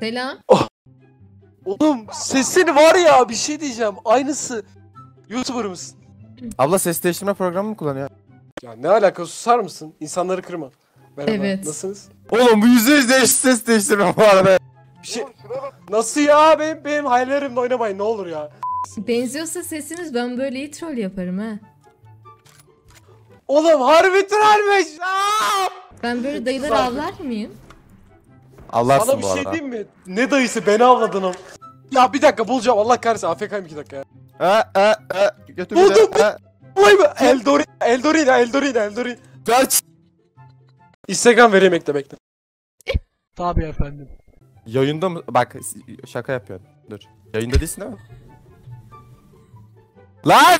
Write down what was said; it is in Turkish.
Selam. Oğlum sesin var ya bir şey diyeceğim. Aynısı. YouTuber mısın? Abla ses değiştirme programı mı kullanıyor? Ya ne alaka susar mısın? İnsanları kırma. Merhaba. Evet. Nasılsınız? Oğlum bu yüzde yüz değiş ses değiştirme bu arada. Bir şey... Nasıl ya? Benim, benim hayallerimle oynamayın ne olur ya. Benziyorsa sesiniz ben böyle iyi troll yaparım ha. Oğlum harbi trollmüş. Ben böyle dayıları Zaten. avlar mıyım? Allah'sın Sana bir bu şey arada. diyeyim mi? Ne dayısı beni avladın o. Ya bir dakika bulacağım Allah kahretsin AFK'yim iki dakika ya. Ha ha ha. Götür bir Buldum, de. Ha. Vay be Eldorin Eldorin Eldorin Eldorin. Kaç. Instagram vereyim ekle bekle. Tabii efendim. Yayında mı? Bak şaka yapıyorsun. Dur. Yayında değilsin değil mi? Lan!